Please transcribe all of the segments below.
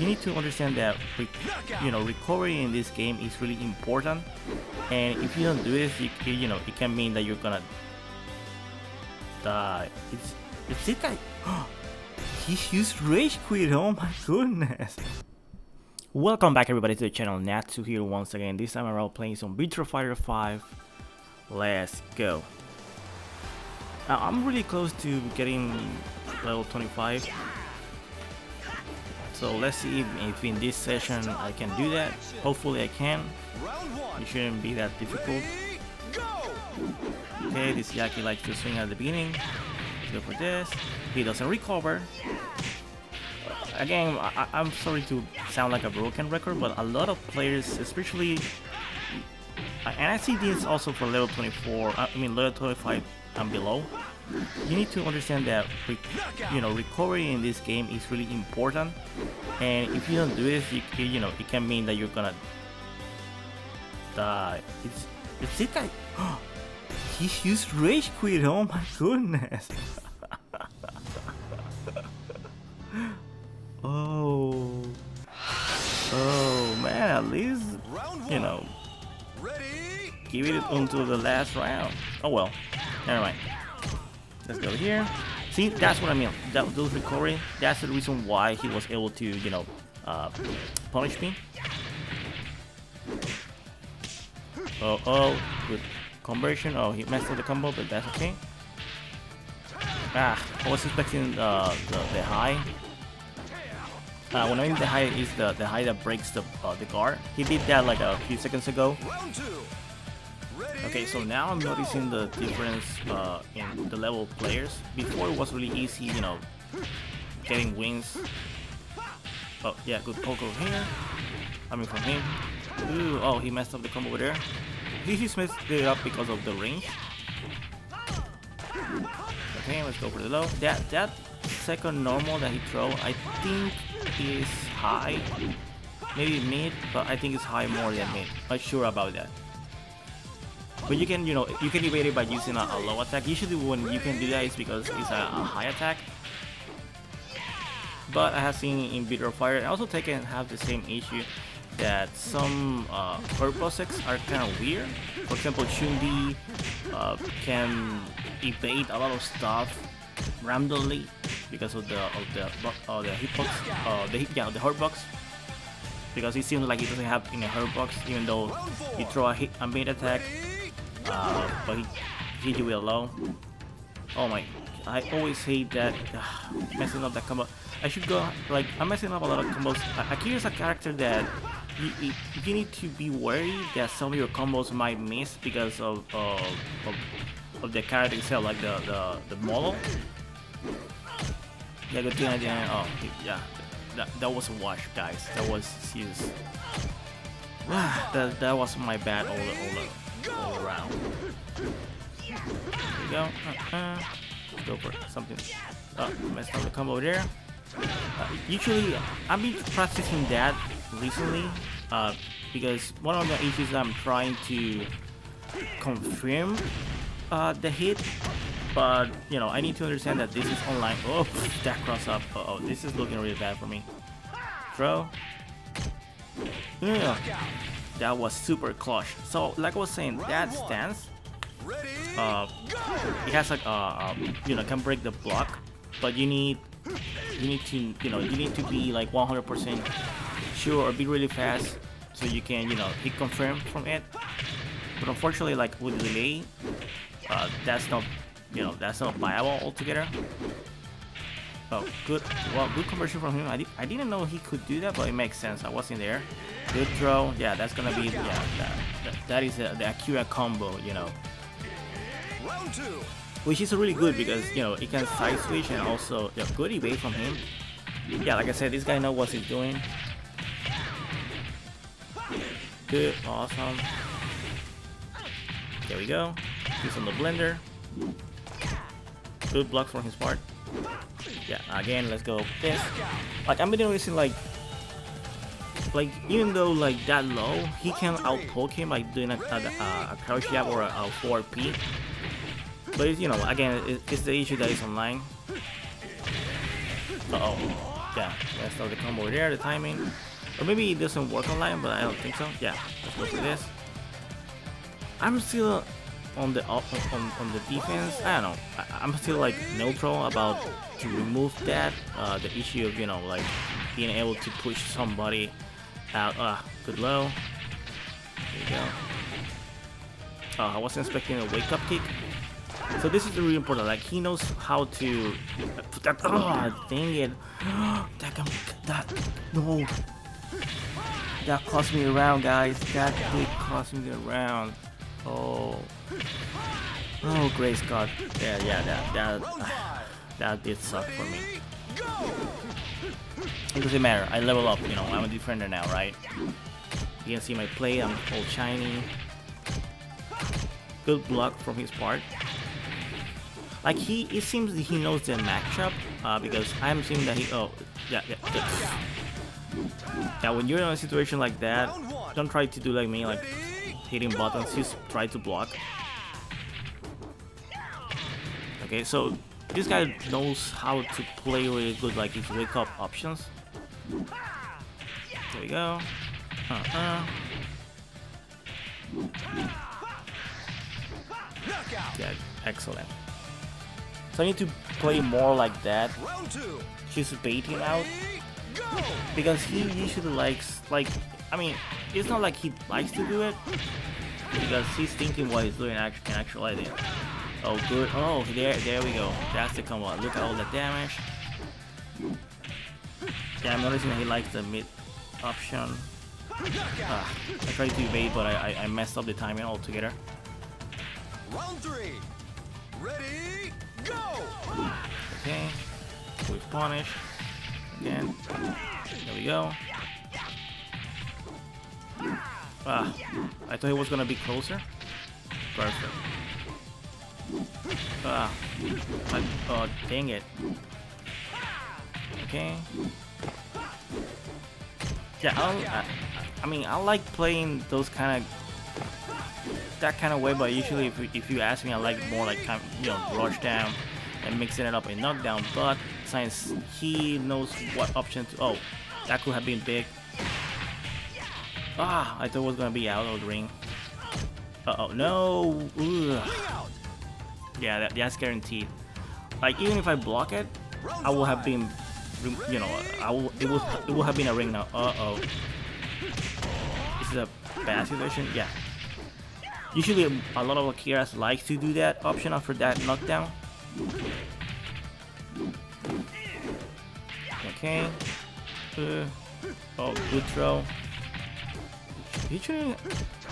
you need to understand that you know recovery in this game is really important. And if you don't do this you, you know it can mean that you're gonna die. It's it's this guy. He used rage quit. Oh my goodness. Welcome back everybody to the channel. Natzu here once again. This time around playing some Virtua Fighter 5 let's go. Uh, I'm really close to getting level 25 so let's see if in this session I can do that. Hopefully I can. It shouldn't be that difficult. Okay, this Yaki likes to swing at the beginning. Go for this. He doesn't recover. Again, I am sorry to sound like a broken record, but a lot of players, especially... Uh, and I see this also for level 24, uh, I mean level 25 and below. You need to understand that you know recovery in this game is really important. And if you don't do this you, you know it can mean that you're gonna die. It's it's this guy. He used rage quit. Oh my goodness. Oh. Oh man at least you know give it until the last round oh well never mind Let's go here. See, that's what I mean. That those recovery. That's the reason why he was able to, you know, uh, punish me. Oh, oh, good conversion. Oh, he messed up the combo, but that's okay. Ah, I was expecting uh, the, the high. Uh, when I mean the high is the the high that breaks the uh, the guard. He did that like a few seconds ago. Okay, so now I'm noticing the difference uh, in the level of players. Before it was really easy, you know, getting wins. Oh, yeah, good poke over here. Coming from him. Ooh, oh, he messed up the combo over there. He just messed it up because of the range. Okay, let's go for the low. That that second normal that he throw, I think is high. Maybe mid, but I think it's high more than mid. Not sure about that. But you can, you know, you can evade it by using a, a low attack. Usually when you can do that, it's because it's a, a high attack. But I have seen in Virtua Fighter and also Tekken have the same issue that some uh, purposes are kind of weird. For example, Shun Di uh, can evade a lot of stuff randomly because of the of the uh, the hitbox, uh, the yeah the hurtbox. Because it seems like he doesn't have any hurtbox, even though you throw a hit a mid attack uh, but he hit you with a. Oh my, I always hate that, uh, messing up that combo. I should go, like, I'm messing up a lot of combos. Akira is a character that you, you, need to be wary that some of your combos might miss because of, uh, of, of the character itself, like the, the, the model. Good thing I didn't, oh, yeah, that, that was a wash, guys. That was serious. that, that was my bad all the, all the all around. There we go. Uh, uh, go for something. Oh, messed up the combo there. Uh, usually, I've been practicing that recently uh, because one of the issues I'm trying to confirm uh, the hit but you know I need to understand that this is online. Oh that cross up. Uh oh this is looking really bad for me. Throw yeah. That was super clutch. So like I was saying, that stance, uh, it has like uh, um, you know can break the block, but you need you need to you know you need to be like 100% sure or be really fast so you can you know hit confirm from it. But unfortunately, like with delay, uh, that's not you know that's not viable altogether. Oh, good. Well, good conversion from him. I, di I didn't know he could do that, but it makes sense. I wasn't there. Good throw. Yeah, that's gonna be yeah. That, that, that is a, the Akira combo, you know. Which is really good because you know it can side switch and also yeah, good evade from him. Yeah, like I said, this guy knows what he's doing. Good, awesome. There we go. He's on the blender. Good block from his part. Yeah, again, let's go this. Like, I'm noticing, like, like, even though, like, that low, he can outpoke him, by doing a, a, a crouch jab or a, a 4P. But, you know, again, it, it's the issue that is online. Uh oh yeah, let's start the combo there, the timing. Or maybe it doesn't work online, but I don't think so. Yeah, let's go for this. I'm still on the on, on the defense. I don't know. I, am still like neutral about to remove that. Uh, the issue of you know like being able to push somebody out. Uh, good low. There you go. Uh, I wasn't expecting a wake up kick. So this is really important. Like he knows how to. That, oh, dang it! that can, that no. That cost me around, guys. That did cost me around. Oh. Oh, Grace God. Yeah, yeah, that that that did suck for me. It doesn't matter. I level up. You know, I'm a defender now, right? You can see my play. I'm all shiny. Good block from his part. Like he, it seems he knows the matchup uh, because I'm seeing that he. Oh, yeah, yeah. yeah. Yeah, when you're in a situation like that, don't try to do like me, like hitting buttons. Just try to block. Okay, so this guy knows how to play really good, like his wake up options. There we go. Uh -huh. Yeah, excellent. So I need to play more like that. Just bait him out. Because he usually likes, like, I mean, it's not like he likes to do it. Because he's thinking what he's doing in actuality. Oh, good. Oh, there, there we go. That's the combo. Look at all the damage. Yeah, I'm noticing he likes the mid option. Ah, I tried to evade, but I, I, I messed up the timing altogether. Round three. Ready, go! Okay. We punish. Again. There we go. Ah, I thought he was gonna be closer. Perfect. Ah, I, oh dang it. Okay. Yeah, I, I mean, I like playing those kind of that kind of way, but usually if, if you ask me, I like more like kind of, you know rush down and mixing it up in knockdown. But since he knows what option to, oh, that could have been big. Ah, I thought it was gonna be out of the ring. Uh oh, no. Ugh. Yeah, that, that's guaranteed. Like even if I block it, I will have been, you know, I will. It will. It will have been a ring now. Uh oh. This is a bad situation. Yeah. Usually, a lot of Akiras like to do that option after that knockdown. Okay. Uh, oh, good throw. He shouldn't.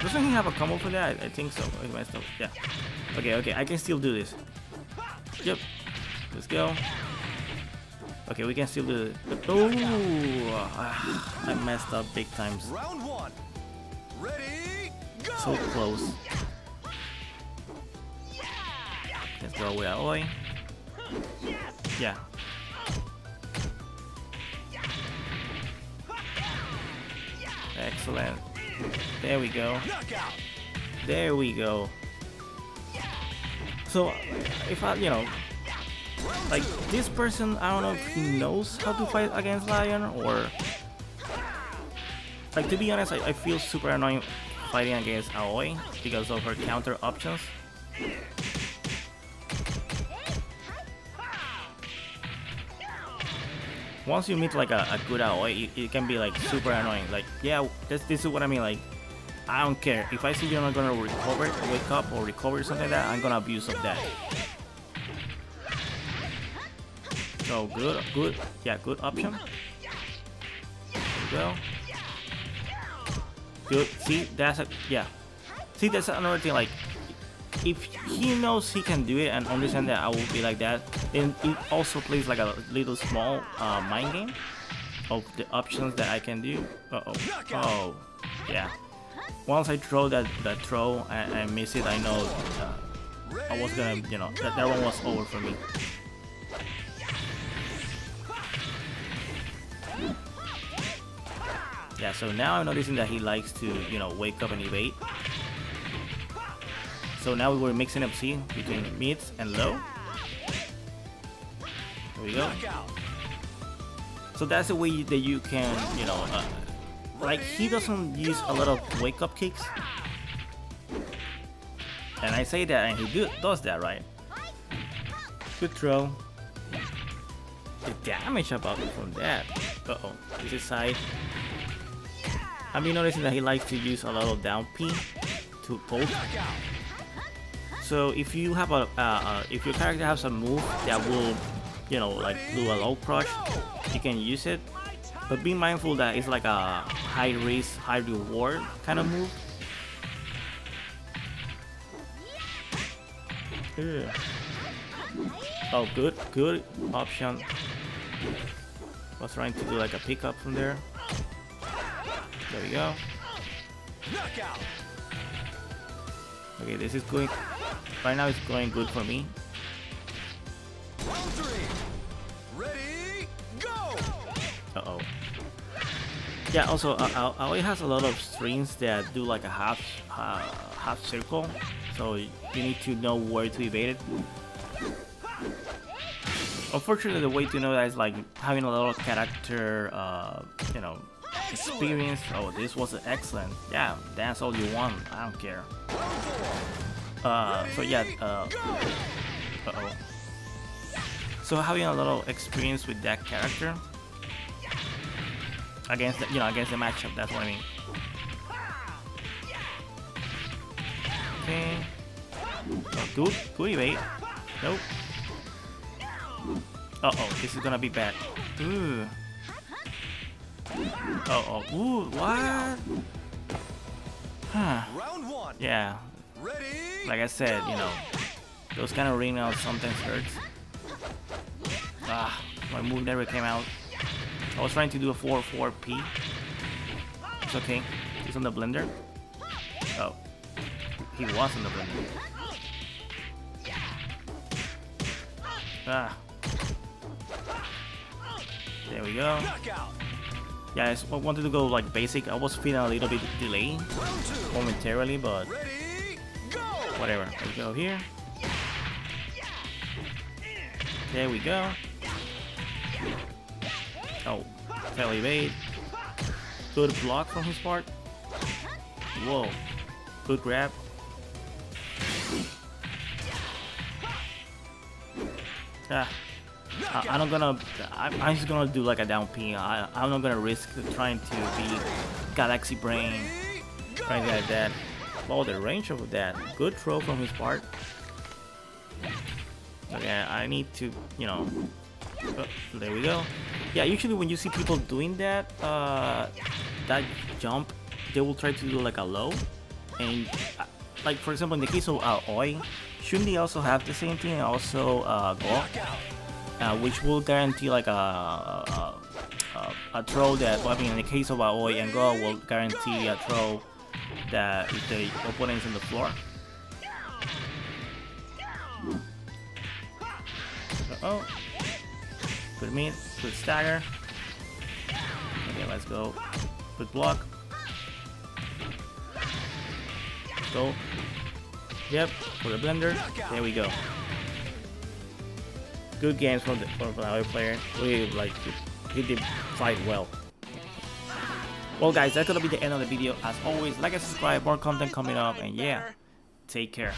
Doesn't he have a combo for that? I, I think so. I messed up. Yeah. Okay, okay. I can still do this. Yep. Let's go. Okay, we can still do it. Oh, I messed up big times. Round one. Ready, go. So close. Let's go with Aoi. Yeah. Excellent. There we go. There we go. So, if I, you know, like this person, I don't know if he knows how to fight against Lion or like to be honest, I, I feel super annoying fighting against Aoi because of her counter options. Once you meet like a, a good Aoi, it, it, can be like super annoying. Like, yeah, this, this is what I mean. Like, I don't care. If I see you're not gonna recover, wake up or recover something like that, I'm gonna abuse of that. So good, good, yeah, good option. There we go. Good. See, that's a yeah. See, that's another thing. Like, if he knows he can do it and understand that I will be like that, then it also plays like a little small uh, mind game of the options that I can do. Uh oh. Oh, yeah. Once I throw that that throw and I miss it, I know uh, I was gonna, you know, that, that one was over for me. Yeah, so now I'm noticing that he likes to, you know, wake up and evade. So now we were mixing up C between mids and low. There we go. So that's the way that you can, you know, uh, like he doesn't use a lot of wake up kicks. And I say that and he do, does that right. Good throw. The damage about from that. Uh oh, this is side. I've been noticing that he likes to use a lot of down P to poke. So if you have a, uh, uh, if your character has a move that will, you know, like do a low crush, you can use it. But be mindful that it's like a high risk, high reward kind of move. Yeah. Oh, good, good option. Was trying to do like a pickup from there. There we go. Okay, this is going. Right now, it's going good for me. Uh oh. Yeah. Also, uh, Aoi has a lot of strings that do like a half uh, half circle, so you need to know where to evade it. Unfortunately, the way to know that is like having a lot of character, uh, you know, experience. Oh, this was excellent. Yeah, that's all you want. I don't care. Uh, so yeah. Uh, uh oh. So having a of experience with that character against the, you know against the matchup. That's what I mean. Okay. Good, good evade. Nope. Uh oh, this is gonna be bad. Ooh. Uh oh. Ooh, what? Huh. Yeah. Like I said, you know, those kind of ring outs sometimes hurts. Ah, my move never came out. I was trying to do a 4-4-P. It's okay. He's on the blender. Oh. He was on the blender. Ah. There we go. Yeah, I wanted to go like basic. I was feeling a little bit delayed momentarily, but whatever. Let's go here. There we go. Oh, tail evade. Good block from his part. Whoa. Good grab. Ah. I, I'm not gonna. I, I'm just gonna do like a down P. I, I'm not gonna risk trying to be Galaxy Brain, right like that. Oh, the range of that. Good throw from his part. Okay, I need to, you know, Oh, there we go. Yeah, usually when you see people doing that, uh, that jump, they will try to do like a low. And uh, like for example, in the case of uh, Aoi, shouldn't they also have the same thing? Also, uh, Goh, uh, which will guarantee like a, a, a, a throw that. Well, I mean, in the case of Aoi and Goh, will guarantee a throw that the opponent is on the floor. Uh oh. Good meat, good stagger. Okay, let's go. Good block. Go. Yep, for the blender. There we go. Good games from the from player. We like he did fight well. Well guys, that's gonna be the end of the video. As always, like and subscribe, more content coming up, and yeah, take care.